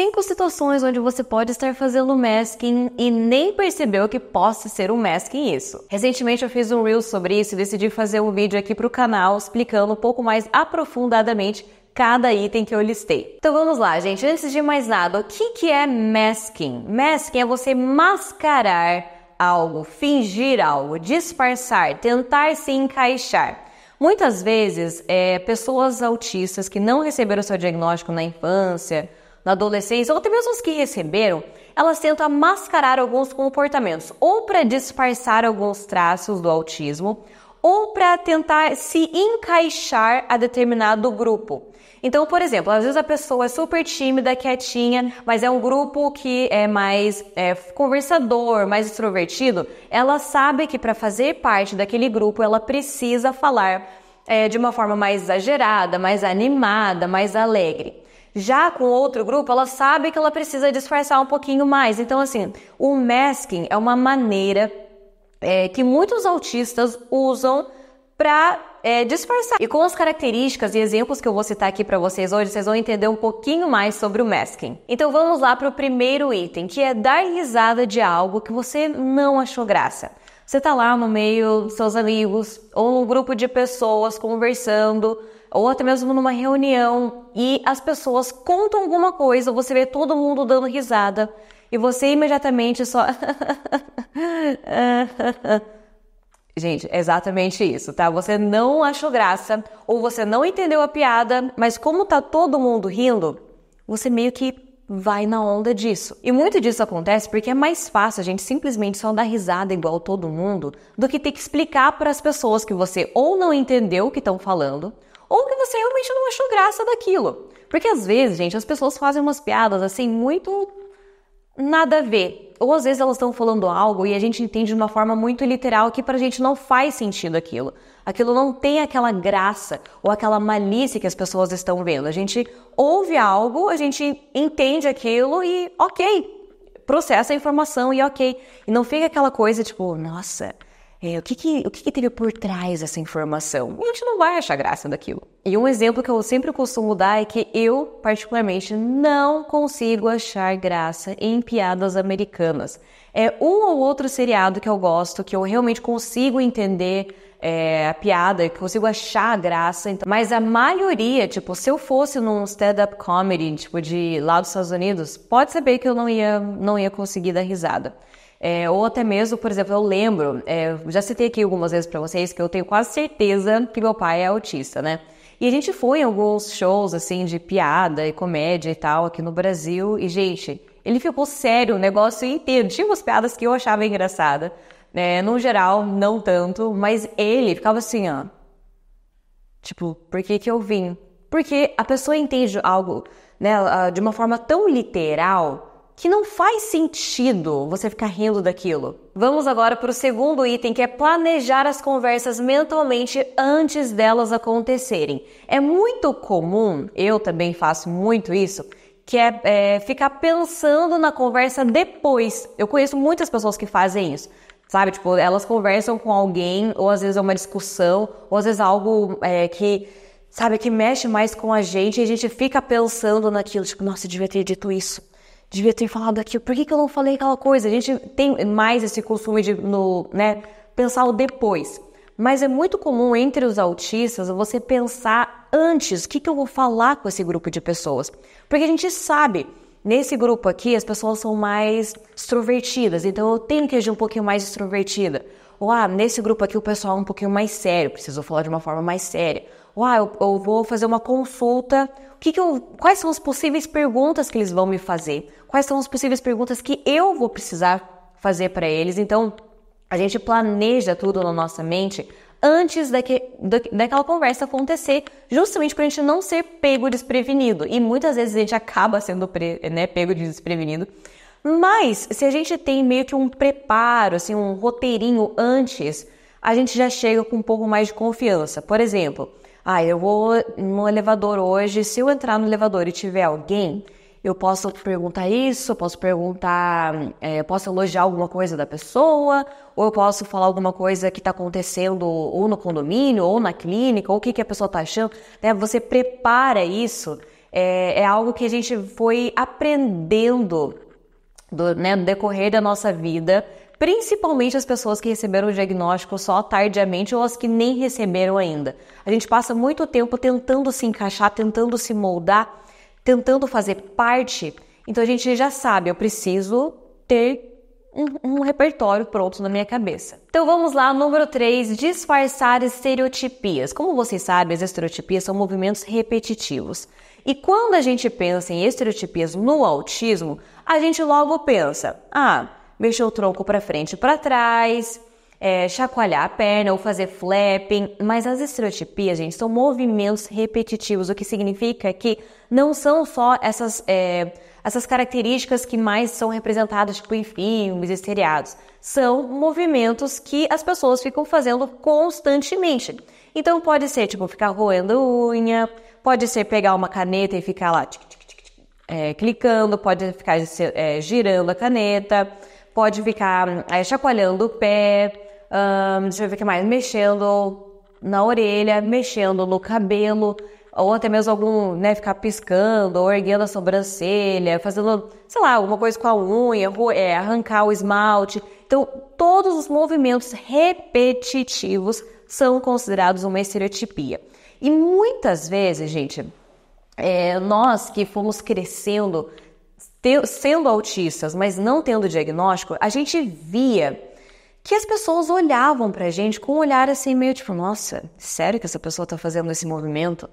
Cinco situações onde você pode estar fazendo masking e nem percebeu que possa ser um masking isso. Recentemente eu fiz um reel sobre isso e decidi fazer um vídeo aqui para o canal explicando um pouco mais aprofundadamente cada item que eu listei. Então vamos lá, gente. Antes de mais nada, o que, que é masking? Masking é você mascarar algo, fingir algo, disfarçar, tentar se encaixar. Muitas vezes, é, pessoas autistas que não receberam seu diagnóstico na infância, na adolescência, ou até mesmo os que receberam, elas tentam mascarar alguns comportamentos, ou para disfarçar alguns traços do autismo, ou para tentar se encaixar a determinado grupo. Então, por exemplo, às vezes a pessoa é super tímida, quietinha, mas é um grupo que é mais é, conversador, mais extrovertido. Ela sabe que para fazer parte daquele grupo ela precisa falar é, de uma forma mais exagerada, mais animada, mais alegre. Já com outro grupo, ela sabe que ela precisa disfarçar um pouquinho mais. Então, assim, o masking é uma maneira é, que muitos autistas usam para é, disfarçar. E com as características e exemplos que eu vou citar aqui para vocês hoje, vocês vão entender um pouquinho mais sobre o masking. Então vamos lá para o primeiro item, que é dar risada de algo que você não achou graça. Você tá lá no meio dos seus amigos ou num grupo de pessoas conversando, ou até mesmo numa reunião e as pessoas contam alguma coisa, você vê todo mundo dando risada e você imediatamente só Gente, é exatamente isso, tá? Você não achou graça ou você não entendeu a piada, mas como tá todo mundo rindo, você meio que vai na onda disso. E muito disso acontece porque é mais fácil a gente simplesmente só dar risada igual todo mundo do que ter que explicar para as pessoas que você ou não entendeu o que estão falando, ou que você realmente não achou graça daquilo. Porque às vezes, gente, as pessoas fazem umas piadas assim muito nada a ver. Ou às vezes elas estão falando algo e a gente entende de uma forma muito literal que pra gente não faz sentido aquilo. Aquilo não tem aquela graça ou aquela malícia que as pessoas estão vendo. A gente ouve algo, a gente entende aquilo e ok, processa a informação e ok. E não fica aquela coisa tipo, nossa, é, o que que, o que que teve por trás dessa informação? A gente não vai achar graça daquilo. E um exemplo que eu sempre costumo dar é que eu, particularmente, não consigo achar graça em piadas americanas. É um ou outro seriado que eu gosto, que eu realmente consigo entender é, a piada, que consigo achar a graça. Então, mas a maioria, tipo, se eu fosse num stand-up comedy, tipo, de lá dos Estados Unidos, pode saber que eu não ia, não ia conseguir dar risada. É, ou até mesmo, por exemplo, eu lembro, é, já citei aqui algumas vezes para vocês que eu tenho quase certeza que meu pai é autista, né? E a gente foi em alguns shows, assim, de piada e comédia e tal, aqui no Brasil, e, gente, ele ficou sério o negócio inteiro. Tinha umas piadas que eu achava engraçada, né? No geral, não tanto, mas ele ficava assim, ó. Tipo, por que que eu vim? Porque a pessoa entende algo, né, de uma forma tão literal que não faz sentido você ficar rindo daquilo. Vamos agora para o segundo item, que é planejar as conversas mentalmente antes delas acontecerem. É muito comum, eu também faço muito isso, que é, é ficar pensando na conversa depois. Eu conheço muitas pessoas que fazem isso. Sabe, tipo, elas conversam com alguém, ou às vezes é uma discussão, ou às vezes algo é, que, sabe, que mexe mais com a gente e a gente fica pensando naquilo, tipo, nossa, eu devia ter dito isso devia ter falado aquilo, por que, que eu não falei aquela coisa? A gente tem mais esse costume de no, né, pensar o depois. Mas é muito comum entre os autistas você pensar antes o que, que eu vou falar com esse grupo de pessoas. Porque a gente sabe, nesse grupo aqui as pessoas são mais extrovertidas, então eu tenho que agir um pouquinho mais extrovertida. Ou ah, nesse grupo aqui o pessoal é um pouquinho mais sério, preciso falar de uma forma mais séria. Ah, eu, eu vou fazer uma consulta que que eu, quais são as possíveis perguntas que eles vão me fazer? Quais são as possíveis perguntas que eu vou precisar fazer para eles? Então, a gente planeja tudo na nossa mente antes daque, daquela conversa acontecer, justamente para a gente não ser pego desprevenido. E muitas vezes a gente acaba sendo pre, né, pego desprevenido. Mas se a gente tem meio que um preparo, assim, um roteirinho antes, a gente já chega com um pouco mais de confiança. Por exemplo, ah, eu vou no elevador hoje, se eu entrar no elevador e tiver alguém, eu posso perguntar isso, posso perguntar, é, posso elogiar alguma coisa da pessoa, ou eu posso falar alguma coisa que está acontecendo ou no condomínio, ou na clínica, ou o que, que a pessoa está achando. Né? Você prepara isso é, é algo que a gente foi aprendendo do, né, no decorrer da nossa vida, principalmente as pessoas que receberam o diagnóstico só tardiamente ou as que nem receberam ainda. A gente passa muito tempo tentando se encaixar, tentando se moldar, tentando fazer parte. Então a gente já sabe, eu preciso ter um, um, repertório pronto na minha cabeça. Então vamos lá, número 3, disfarçar estereotipias. Como vocês sabem, as estereotipias são movimentos repetitivos. E quando a gente pensa em estereotipias no autismo, a gente logo pensa: ah, mexer o tronco para frente e para trás, é, chacoalhar a perna ou fazer flapping. Mas as estereotipias, gente, são movimentos repetitivos, o que significa que não são só essas. É, essas características que mais são representadas tipo, em filmes seriados. São movimentos que as pessoas ficam fazendo constantemente. Então pode ser tipo ficar roendo unha, pode ser pegar uma caneta e ficar lá tic, tic, tic, é, clicando, pode ficar é, girando a caneta, pode ficar é, chacoalhando o pé, deixa eu ver o que mais, mexendo na orelha, mexendo no cabelo ou até mesmo algum, né, ficar piscando, ou erguendo a sobrancelha, fazendo, sei lá, alguma coisa com a unha, é, arrancar o esmalte. Então, todos os movimentos repetitivos são considerados uma estereotipia. E muitas vezes, gente, é, nós que fomos crescendo, sendo autistas, mas não tendo diagnóstico, a gente via que as pessoas olhavam pra gente com um olhar assim meio tipo, nossa, sério que essa pessoa tá fazendo esse movimento?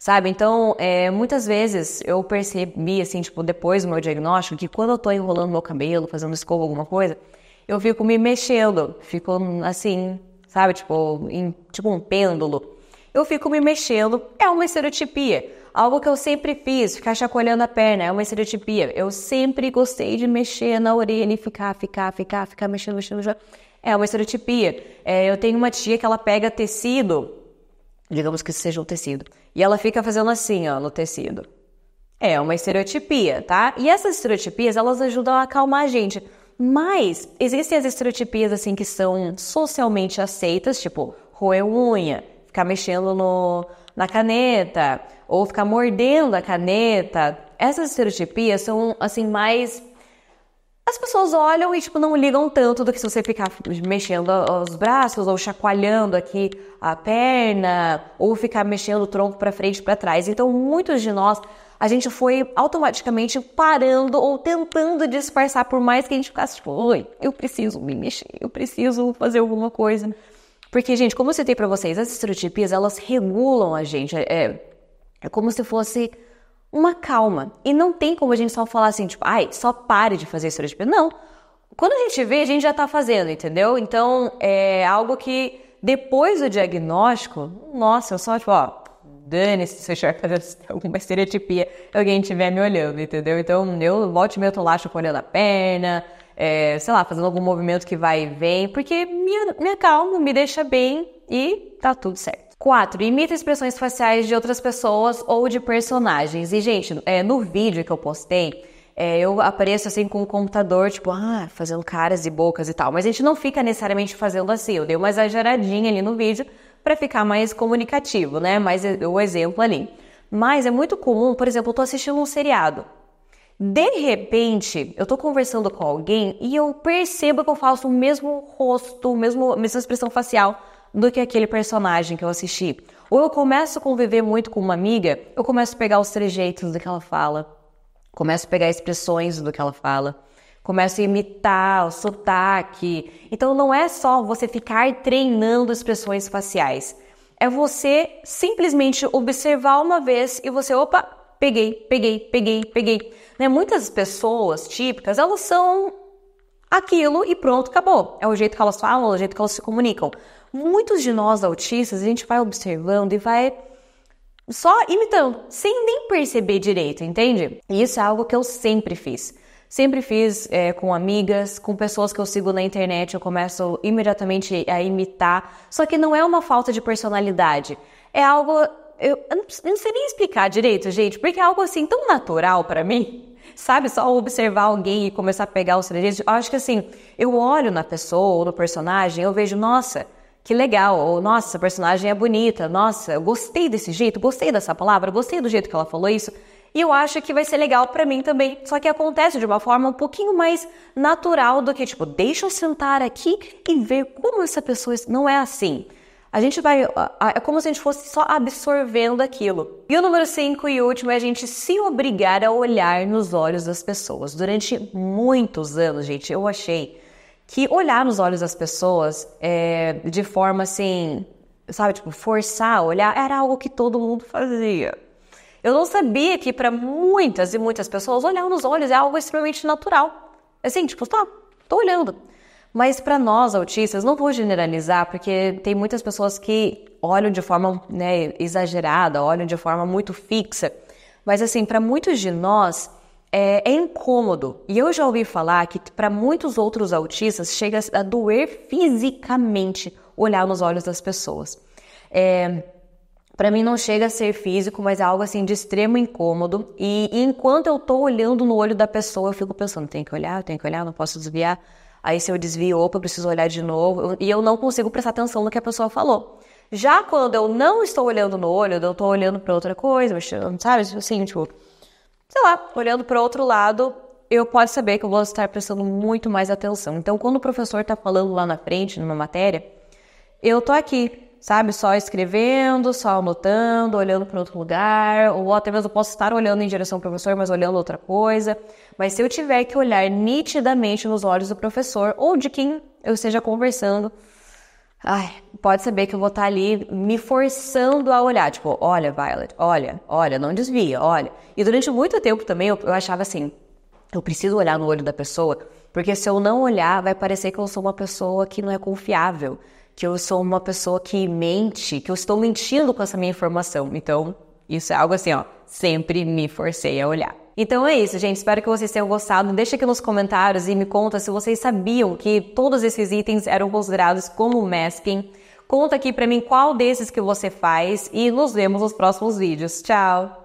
sabe? Então, é, muitas vezes eu percebi, assim, tipo, depois do meu diagnóstico, que quando eu tô enrolando meu cabelo, fazendo escova, alguma coisa, eu fico me mexendo, fico assim, sabe? Tipo, em, tipo um pêndulo. Eu fico me mexendo, é uma estereotipia. Algo que eu sempre fiz, ficar chacoalhando a perna, é uma estereotipia. Eu sempre gostei de mexer na orelha e ficar, ficar, ficar, ficar mexendo, mexendo, mexendo. É uma estereotipia. É, eu tenho uma tia que ela pega tecido digamos que seja um tecido. E ela fica fazendo assim, ó, no tecido. É uma estereotipia, tá? E essas estereotipias, elas ajudam a acalmar a gente. Mas existem as estereotipias assim que são socialmente aceitas, tipo roer unha, ficar mexendo no, na caneta, ou ficar mordendo a caneta. Essas estereotipias são assim mais as pessoas olham e, tipo, não ligam tanto do que se você ficar mexendo os braços ou chacoalhando aqui a perna ou ficar mexendo o tronco para frente e para trás. Então, muitos de nós, a gente foi automaticamente parando ou tentando disfarçar, por mais que a gente ficasse tipo, oi, eu preciso me mexer, eu preciso fazer alguma coisa. Porque, gente, como eu citei para vocês, as estereotipias, elas regulam a gente. É, é como se fosse uma calma. E não tem como a gente só falar assim, tipo, ai, só pare de fazer estereotipia. Não. Quando a gente vê, a gente já tá fazendo, entendeu? Então, é algo que depois do diagnóstico, nossa, eu só, tipo, ó, dane-se se eu estiver fazendo alguma estereotipia alguém estiver me olhando, entendeu? Então, eu volte e meio, tô lá chacoalhando a perna, é, sei lá, fazendo algum movimento que vai e vem, porque me, me acalma, me deixa bem e tá tudo certo. 4. Imita expressões faciais de outras pessoas ou de personagens. E, gente, é, no vídeo que eu postei, é, eu apareço assim com o computador, tipo, ah, fazendo caras e bocas e tal. Mas a gente não fica necessariamente fazendo assim. Eu dei uma exageradinha ali no vídeo para ficar mais comunicativo, né? Mais o exemplo ali. Mas é muito comum, por exemplo, eu tô assistindo um seriado. De repente, eu tô conversando com alguém e eu percebo que eu faço o mesmo rosto, mesmo, mesma expressão facial do que aquele personagem que eu assisti. Ou eu começo a conviver muito com uma amiga, eu começo a pegar os trejeitos do que ela fala, começo a pegar expressões do que ela fala, começo a imitar o sotaque. Então não é só você ficar treinando expressões faciais. É você simplesmente observar uma vez e você, opa, peguei, peguei, peguei, peguei. Né? Muitas pessoas típicas, elas são aquilo e pronto, acabou. É o jeito que elas falam, é o jeito que elas se comunicam. Muitos de nós autistas, a gente vai observando e vai só imitando, sem nem perceber direito, entende? E isso é algo que eu sempre fiz. Sempre fiz é, com amigas, com pessoas que eu sigo na internet, eu começo imediatamente a imitar. Só que não é uma falta de personalidade. É algo. Eu, eu não sei nem explicar direito, gente, porque é algo assim tão natural para mim. Sabe, só observar alguém e começar a pegar os trejeitos. Eu acho que assim, eu olho na pessoa ou no personagem, eu vejo, nossa, que legal, ou nossa, essa personagem é bonita, nossa, eu gostei desse jeito, gostei dessa palavra, gostei do jeito que ela falou isso. E eu acho que vai ser legal para mim também. Só que acontece de uma forma um pouquinho mais natural do que, tipo, deixa eu sentar aqui e ver como essa pessoa. Não é assim. A gente vai. É como se a gente fosse só absorvendo aquilo. E o número 5 e último é a gente se obrigar a olhar nos olhos das pessoas. Durante muitos anos, gente, eu achei que olhar nos olhos das pessoas é, de forma assim, sabe, tipo, forçar a olhar era algo que todo mundo fazia. Eu não sabia que para muitas e muitas pessoas olhar nos olhos é algo extremamente natural. Assim, tipo, tá, tô olhando. Mas para nós autistas, não vou generalizar, porque tem muitas pessoas que olham de forma né, exagerada, olham de forma muito fixa. Mas assim, para muitos de nós é, é, incômodo. E eu já ouvi falar que para muitos outros autistas chega a doer fisicamente olhar nos olhos das pessoas. É, para mim não chega a ser físico, mas é algo assim de extremo incômodo. E, e enquanto eu tô olhando no olho da pessoa, eu fico pensando, tem que olhar, tem que olhar, não posso desviar. Aí se eu desvio, opa, eu preciso olhar de novo. E eu não consigo prestar atenção no que a pessoa falou. Já quando eu não estou olhando no olho, eu estou olhando para outra coisa, sabe? Assim, tipo, sei lá, olhando para outro lado, eu posso saber que eu vou estar prestando muito mais atenção. Então, quando o professor está falando lá na frente, numa matéria, eu tô aqui, sabe? Só escrevendo, só anotando, olhando para outro lugar, ou até mesmo posso estar olhando em direção ao professor, mas olhando outra coisa. Mas se eu tiver que olhar nitidamente nos olhos do professor ou de quem eu esteja conversando, ai, pode saber que eu vou estar ali me forçando a olhar, tipo, olha, Violet, olha, olha, não desvia, olha. E durante muito tempo também eu, eu achava assim, eu preciso olhar no olho da pessoa, porque se eu não olhar, vai parecer que eu sou uma pessoa que não é confiável que eu sou uma pessoa que mente, que eu estou mentindo com essa minha informação. Então, isso é algo assim, ó, sempre me forcei a olhar. Então é isso, gente. Espero que vocês tenham gostado. Deixa aqui nos comentários e me conta se vocês sabiam que todos esses itens eram considerados como masking. Conta aqui para mim qual desses que você faz e nos vemos nos próximos vídeos. Tchau!